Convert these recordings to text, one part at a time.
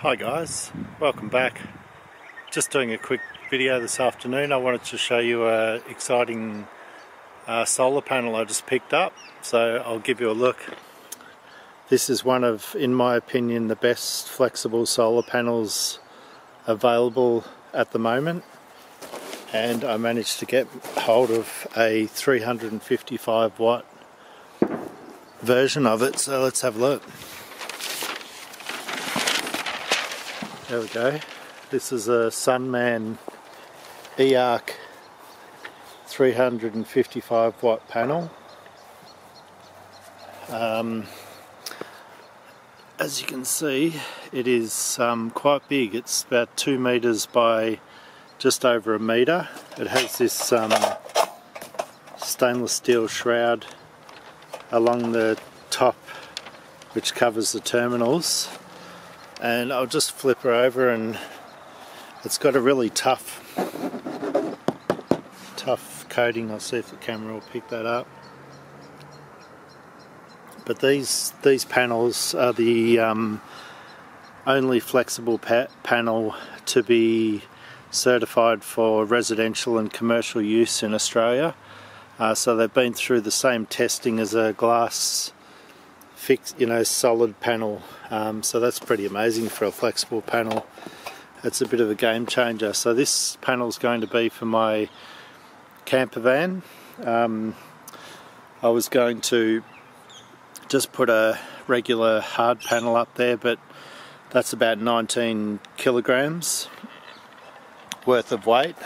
Hi guys, welcome back. Just doing a quick video this afternoon. I wanted to show you a exciting uh, solar panel I just picked up. So I'll give you a look. This is one of, in my opinion, the best flexible solar panels available at the moment. And I managed to get hold of a 355 watt version of it. So let's have a look. There we go. This is a Sunman eArc 355 watt panel. Um, as you can see, it is um, quite big. It's about two meters by just over a meter. It has this um, stainless steel shroud along the top which covers the terminals and I'll just flip her over and it's got a really tough tough coating. I'll see if the camera will pick that up. But these these panels are the um, only flexible pa panel to be certified for residential and commercial use in Australia. Uh, so they've been through the same testing as a glass fixed, you know, solid panel. Um, so that's pretty amazing for a flexible panel. It's a bit of a game changer. So this panel is going to be for my camper van. Um, I was going to just put a regular hard panel up there, but that's about 19 kilograms worth of weight.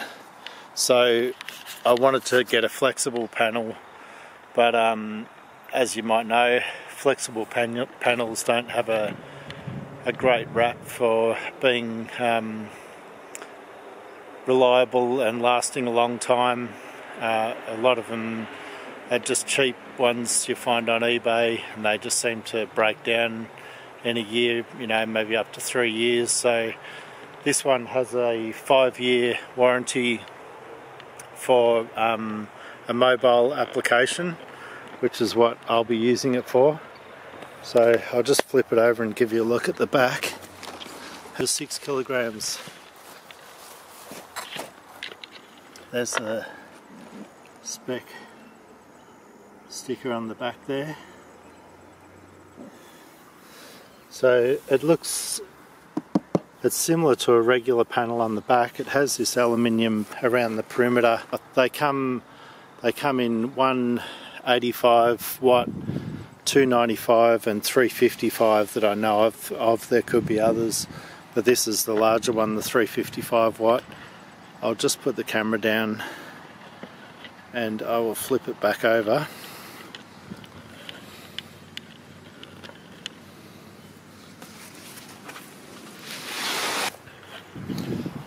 So I wanted to get a flexible panel, but um, as you might know, flexible pan panels don't have a, a great rap for being um, reliable and lasting a long time. Uh, a lot of them are just cheap ones you find on eBay and they just seem to break down in a year, you know, maybe up to three years. So this one has a five year warranty for um, a mobile application, which is what I'll be using it for. So I'll just flip it over and give you a look at the back. Has six kilograms. There's the spec sticker on the back there. So it looks it's similar to a regular panel on the back. It has this aluminium around the perimeter. They come they come in 185 watt 295 and 355 that I know of, of. There could be others, but this is the larger one, the 355 watt. I'll just put the camera down and I will flip it back over.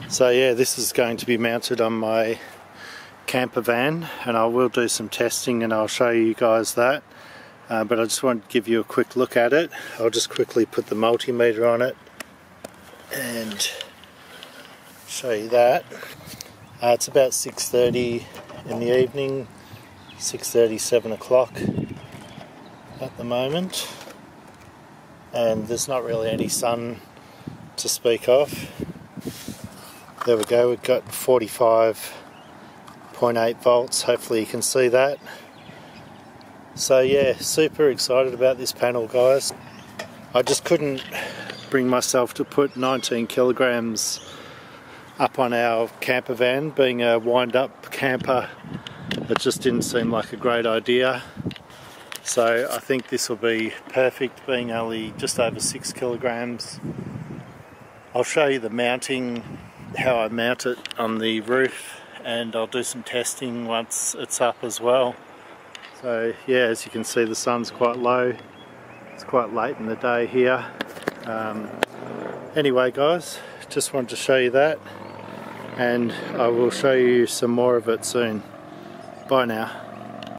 So yeah, this is going to be mounted on my camper van and I will do some testing and I'll show you guys that uh, but I just want to give you a quick look at it. I'll just quickly put the multimeter on it and show you that. Uh, it's about 6.30 in the evening, 6.30, 7 o'clock at the moment and there's not really any sun to speak of. There we go, we've got 45.8 volts, hopefully you can see that. So yeah, super excited about this panel guys. I just couldn't bring myself to put 19 kilograms up on our camper van. Being a wind up camper, it just didn't seem like a great idea. So I think this will be perfect being only just over six kilograms. I'll show you the mounting, how I mount it on the roof and I'll do some testing once it's up as well. So yeah, as you can see the sun's quite low. It's quite late in the day here. Um, anyway guys, just wanted to show you that and I will show you some more of it soon. Bye now.